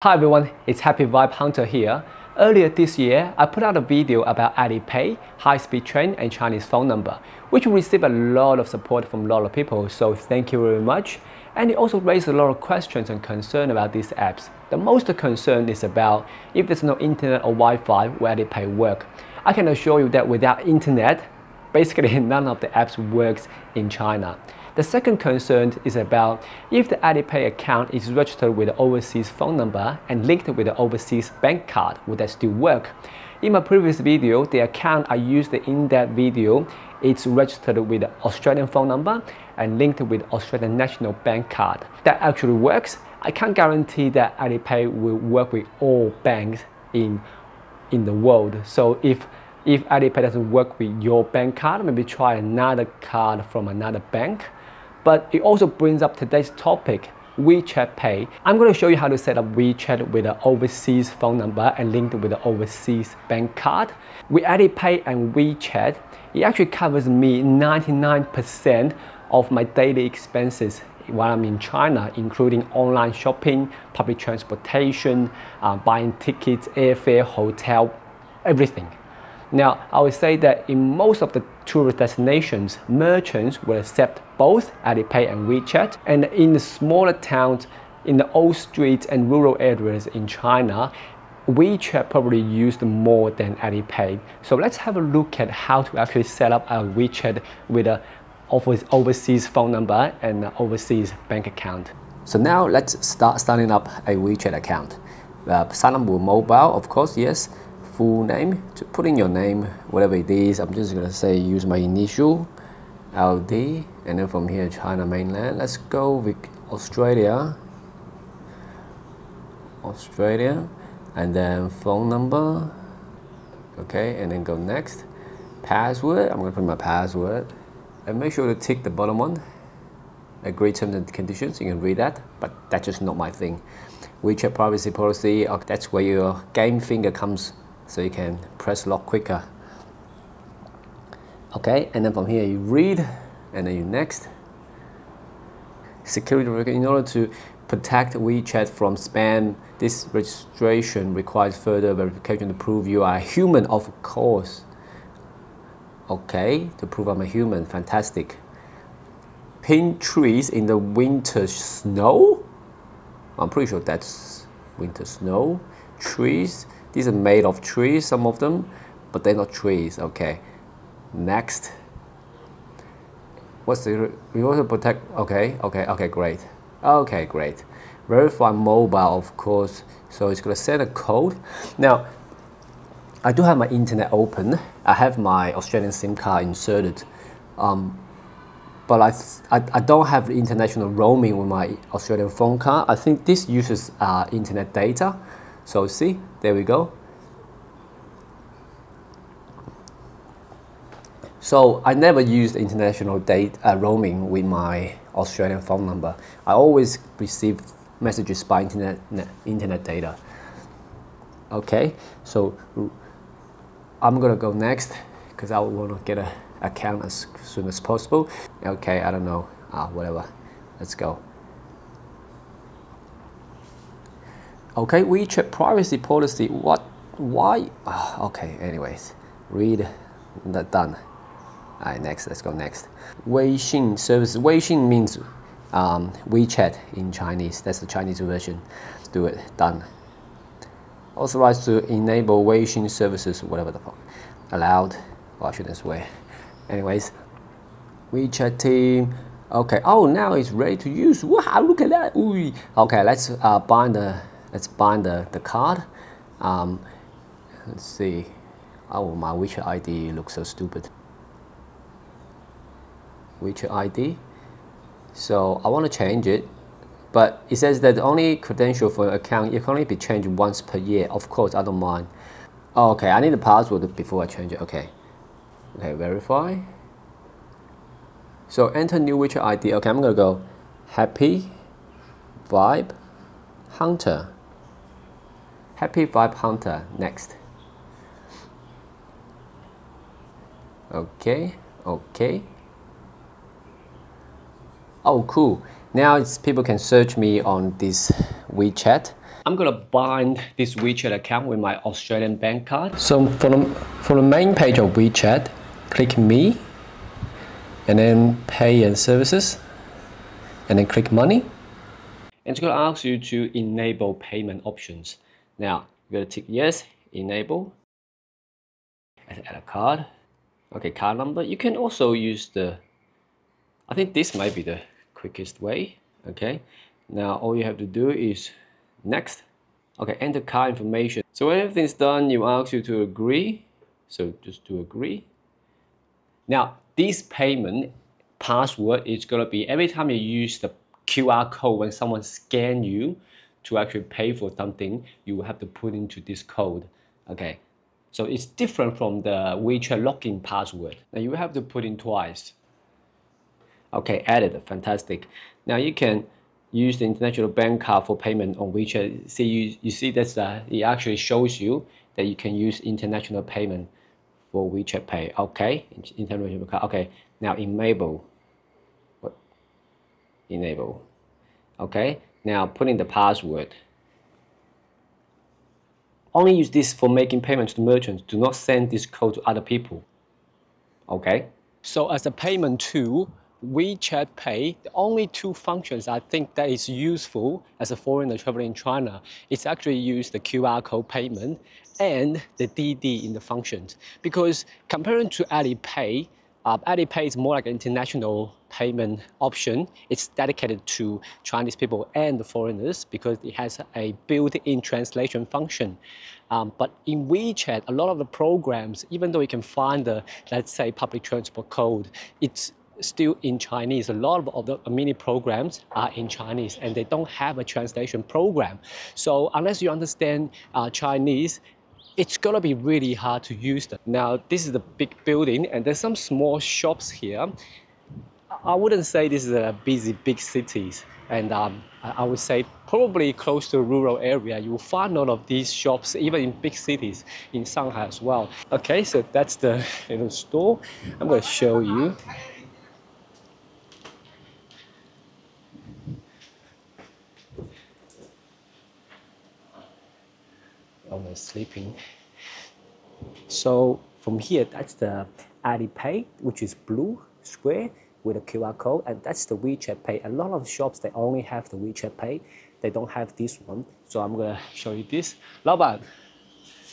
Hi everyone, it's Happy Vibe Hunter here. Earlier this year, I put out a video about Alipay, high-speed train and Chinese phone number, which received a lot of support from a lot of people, so thank you very much. And it also raised a lot of questions and concern about these apps. The most concern is about if there's no internet or Wi-Fi, will Alipay work? I can assure you that without internet, basically none of the apps works in China. The second concern is about if the Alipay account is registered with the overseas phone number and linked with the overseas bank card, would that still work? In my previous video, the account I used in that video it's registered with the Australian phone number and linked with Australian National Bank card. That actually works. I can't guarantee that Alipay will work with all banks in, in the world. So if if Alipay doesn't work with your bank card, maybe try another card from another bank. But it also brings up today's topic, WeChat Pay. I'm going to show you how to set up WeChat with an overseas phone number and linked with an overseas bank card. With Alipay and WeChat, it actually covers me 99% of my daily expenses while I'm in China, including online shopping, public transportation, uh, buying tickets, airfare, hotel, everything. Now, I would say that in most of the tourist destinations, merchants will accept both Alipay and WeChat. And in the smaller towns, in the old streets and rural areas in China, WeChat probably used more than Alipay. So let's have a look at how to actually set up a WeChat with a overseas phone number and overseas bank account. So now let's start starting up a WeChat account. Uh, sign up with mobile, of course, yes full name to put in your name whatever it is I'm just gonna say use my initial LD and then from here China mainland. Let's go with Australia. Australia and then phone number okay and then go next. Password I'm gonna put my password. And make sure to tick the bottom one. Agree terms and conditions you can read that but that's just not my thing. WeChat privacy policy oh, that's where your game finger comes so you can press lock quicker. Okay, and then from here you read, and then you next. Security in order to protect WeChat from spam, this registration requires further verification to prove you are a human, of course. Okay, to prove I'm a human, fantastic. Pin trees in the winter snow? I'm pretty sure that's winter snow. Trees these are made of trees, some of them, but they're not trees. Okay. Next. What's the we to protect? Okay, okay, okay, great. Okay, great. Verify mobile, of course. So it's gonna send a code. Now, I do have my internet open. I have my Australian SIM card inserted. Um, but I, I, I, don't have international roaming with my Australian phone card. I think this uses uh, internet data. So see, there we go. So I never used international date uh, roaming with my Australian phone number. I always receive messages by internet internet data. Okay, so I'm gonna go next because I want to get a account as soon as possible. Okay, I don't know, ah, whatever. Let's go. Okay, WeChat privacy policy. What? Why? Oh, okay. Anyways, read that done. All right, next. Let's go next. Weixin service. Weixin means um, WeChat in Chinese. That's the Chinese version. Do it. Done. Authorized to enable Weixin services. Whatever the fuck. Allowed. Well, I shouldn't swear. Anyways, WeChat team. Okay. Oh, now it's ready to use. Wow! Look at that. Ooh. Okay. Let's uh, bind the let's bind the, the card. Um, let's see. Oh, my WeChat ID looks so stupid. WeChat ID. So I want to change it, but it says that the only credential for your account it can only be changed once per year. Of course, I don't mind. Oh, okay, I need the password before I change it. Okay. Okay, verify. So enter new WeChat ID. Okay, I'm gonna go happy vibe hunter. Happy Vibe Hunter next. Okay, okay. Oh, cool. Now it's people can search me on this WeChat. I'm gonna bind this WeChat account with my Australian bank card. So for the, for the main page of WeChat, click Me, and then Pay and Services, and then click Money. And it's gonna ask you to enable payment options. Now, you're gonna tick Yes, Enable, and add a card. Okay, card number. You can also use the, I think this might be the quickest way. Okay, now all you have to do is next. Okay, enter card information. So when everything's done, you ask you to agree. So just to agree. Now, this payment password is gonna be every time you use the QR code when someone scan you to actually pay for something, you have to put into this code. Okay, so it's different from the WeChat login password. Now you have to put in twice. Okay, added, fantastic. Now you can use the international bank card for payment on WeChat. See, you, you see that uh, it actually shows you that you can use international payment for WeChat Pay. Okay, international card. Okay, now enable. What? Enable. Okay, now put in the password. Only use this for making payments to merchants. Do not send this code to other people. Okay? So as a payment tool, WeChat Pay, the only two functions I think that is useful as a foreigner traveling in China is actually use the QR code payment and the Didi in the functions. Because comparing to Alipay, uh, Alipay is more like an international payment option. It's dedicated to Chinese people and foreigners because it has a built-in translation function. Um, but in WeChat, a lot of the programs, even though you can find the, let's say, public transport code, it's still in Chinese. A lot of the mini programs are in Chinese and they don't have a translation program. So unless you understand uh, Chinese, it's gonna be really hard to use them. Now, this is the big building and there's some small shops here. I wouldn't say this is a busy big cities and um, I would say probably close to rural area. You will find lot of these shops even in big cities in Shanghai as well. Okay, so that's the little store. I'm gonna show you. almost sleeping. So from here, that's the Alipay, which is blue square with a QR code, and that's the WeChat Pay. A lot of shops they only have the WeChat Pay, they don't have this one. So I'm gonna show you this. 老板，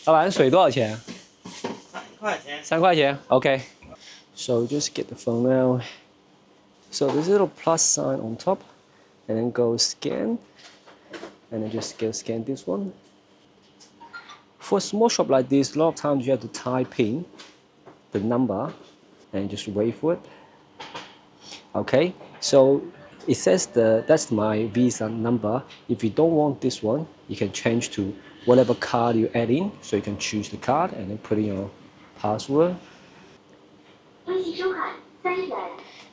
老板，水多少钱？三块钱。三块钱，OK。So just get the phone now. So there's a little plus sign on top, and then go scan, and then just go scan this one. For a small shop like this, a lot of times you have to type in the number and just wait for it. Okay, so it says the that's my Visa number. If you don't want this one, you can change to whatever card you add in. So you can choose the card and then put in your password.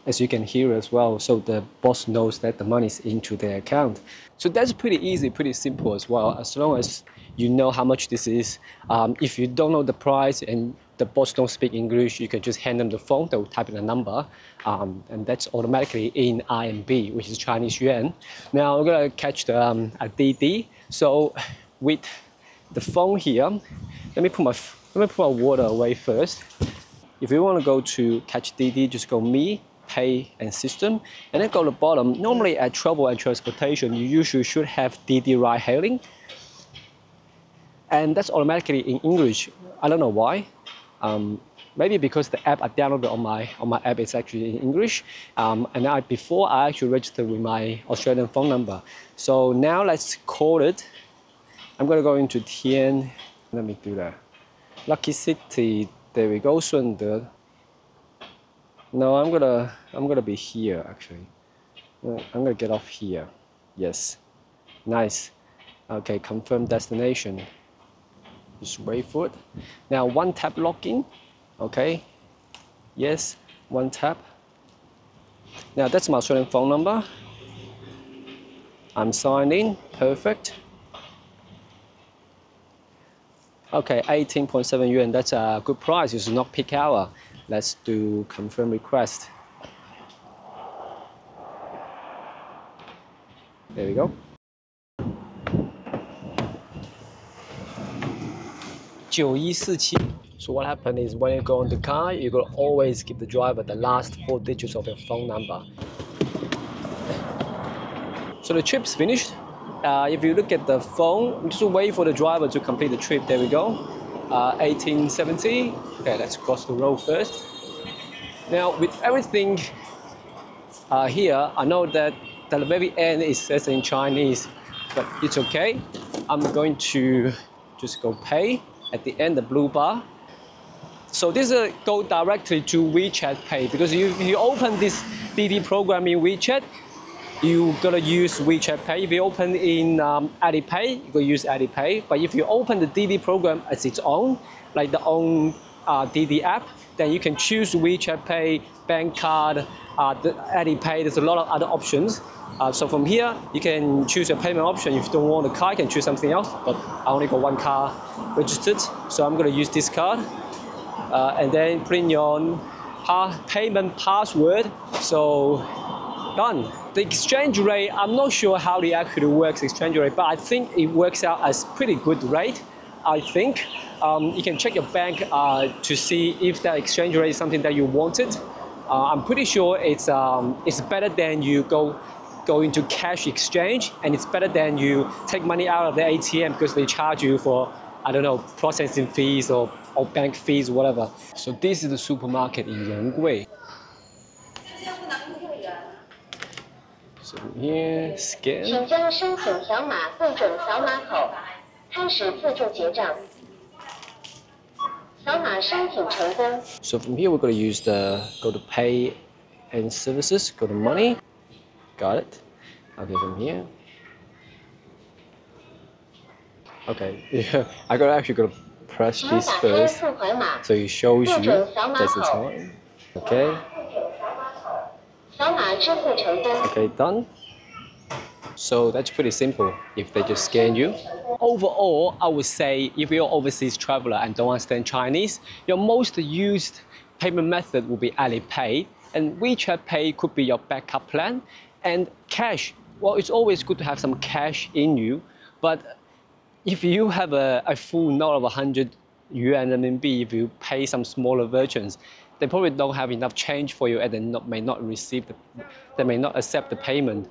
As you can hear as well, so the boss knows that the money is into their account. So that's pretty easy, pretty simple as well. As long as you know how much this is. Um, if you don't know the price and the boss don't speak English, you can just hand them the phone, they will type in a number, um, and that's automatically in RMB, which is Chinese yuan. Now we're gonna catch the um, a Didi. So with the phone here, let me put my let me put my water away first. If you want to go to catch Didi, just go me, pay and system, and then go to the bottom. Normally at travel and transportation, you usually should have Didi ride hailing and that's automatically in English. I don't know why. Um, maybe because the app I downloaded on my on my app is actually in English. Um, and I, before I actually registered with my Australian phone number. So now let's call it. I'm gonna go into Tian. Let me do that. Lucky City. There we go. Shunde. No, I'm gonna I'm gonna be here actually. Uh, I'm gonna get off here. Yes. Nice. Okay, confirm destination just wait for it. Now one tap login, okay? Yes, one tap. Now that's my Australian phone number. I'm signed in, perfect. Okay, 18.7 yuan, that's a good price, it's not peak hour. Let's do confirm request. There we go. 9147. So what happened is when you go on the car, you will always give the driver the last four digits of your phone number. So the trip's finished. Uh, if you look at the phone, just wait for the driver to complete the trip. There we go. Uh, 1870. Okay, let's cross the road first. Now with everything uh, here, I know that at the very end it says in Chinese, but it's okay. I'm going to just go pay at the end, the blue bar. So this uh, go directly to WeChat Pay because you, you open this Didi program in WeChat, you gotta use WeChat Pay. If you open in um, Alipay, you gotta use Alipay. But if you open the Didi program as its own, like the own uh, Didi app, then you can choose WeChat Pay, bank card, uh, the Alipay. There's a lot of other options. Uh, so from here, you can choose your payment option. If you don't want a card, you can choose something else. But I only got one card registered, so I'm gonna use this card uh, and then in your pa payment password. So done. The exchange rate, I'm not sure how it actually works exchange rate, but I think it works out as pretty good rate. I think um, you can check your bank uh, to see if that exchange rate is something that you wanted. Uh, I'm pretty sure it's um, it's better than you go go into cash exchange, and it's better than you take money out of the ATM because they charge you for I don't know processing fees or or bank fees, whatever. So this is the supermarket in Yanggui. So here, scan. 请将申请条码对准扫码口，开始自助结账。扫码申请成功。 So from here, we're going to use the go to pay and services, go to money. Got it. Okay, from here. Okay, yeah, I got to actually got to press 请 this 打开 first. 付款码， So it shows you 对准扫码 that's the 口。 time. Okay, 扫码支付成功。 okay, done. So that's pretty simple if they just scan you. Overall, I would say if you're overseas traveler and don't understand Chinese, your most used payment method will be Alipay and WeChat Pay could be your backup plan and cash. Well, it's always good to have some cash in you, but if you have a, a full note of 100 yuan RMB, if you pay some smaller versions, they probably don't have enough change for you and they not, may not receive the, they may not accept the payment.